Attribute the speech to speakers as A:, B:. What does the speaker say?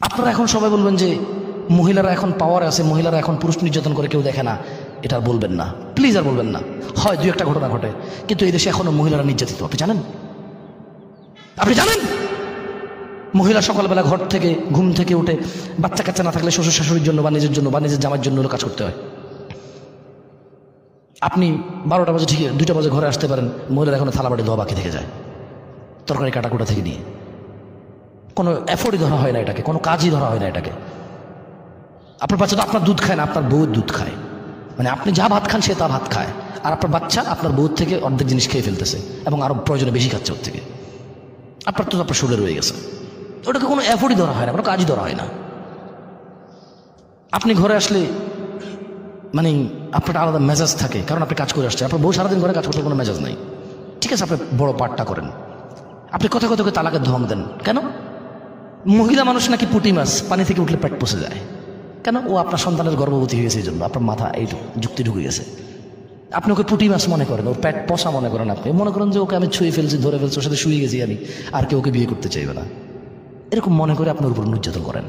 A: আপনারা এখন সবাই বলবেন যে মহিলারা এখন পাওয়ার আছে, মহিলারা এখন পুরুষ নির্যাতন করে কেউ দেখে না, এটা বলবেন না। প্লিজ আর বলবেন না। হয় দু একটা ঘটনা ঘটে, কিন্তু এই দেশে এখনও মহিলারা নির্যাতিত। আপনি জানেন? আপনি জানেন? মহিলা সকালবেলা ঘর থেকে, ঘুম থেকে উঠে বাচ্চা কাচ্চা না থাকলে শ্বশুর শাশুড়ির জন্য বা নিজের জন্য বা নিজের জামার জন্য কাজ করতে হয়। আপনি বারোটা বাজে ঠিক, দুইটা বাজে ঘরে আসতে পারেন, মহিলারা এখনও থালা বাড়ি ধোয়া বাকি থেকে যায়। তরকারি কাটাকুটা থেকে নিয়ে। কোনো এফোর্টই ধরা হয় না এটাকে, কোনো কাজই ধরা হয় না এটাকে। আপনার বাচ্চা তো আপনার দুধ খায় না, আপনার বউয়ের দুধ খায়। মানে আপনি যা ভাত খান সে তা ভাত খায়। আর আপনার বাচ্চা আপনার বউর থেকে অর্ধেক জিনিস খেয়ে ফেলতেছে এবং আরও প্রয়োজনে বেশি খাচ্ছে ওর থেকে। আপনার তো আপনার শুলে রয়ে গেছে। ওটাকে কোনো এফোর্টই ধরা হয় না, কোনো কাজই ধরা হয় না। আপনি ঘরে আসলে মানে আপনার আলাদা মেজাজ থাকে, কারণ আপনি কাজ করে আসছেন। আপনার বউ সারাদিন ঘরে কাজ করতে কোনো মেজাজ নাই। ঠিক আছে, আপনি বড় পার্টটা করেন। আপনি কথা কথা করে তালাকের ধমক দেন? কেন? মহিলা মানুষ নাকি পুটি মাছ? পানি থেকে উঠলে পেট পচে যায়। কেন? ও আপনার সন্তানের গর্ভবতী হয়েছে এই জন্য। আপনার মাথা এই যুক্তি ঢুকে গেছে। আপনি ওকে পুটি মাছ মনে করেন, ওর প্যাট পশা মনে করেন আপনি। মনে করেন যে ওকে আমি ছুঁয়ে ফেলছি, ধরে ফেলছি, ওর সাথে শুয়ে গেছি আমি। আর কেউ ওকে বিয়ে করতে চাইবে না। এরকম মনে করে আপনার উপর নির্যাতন করেন।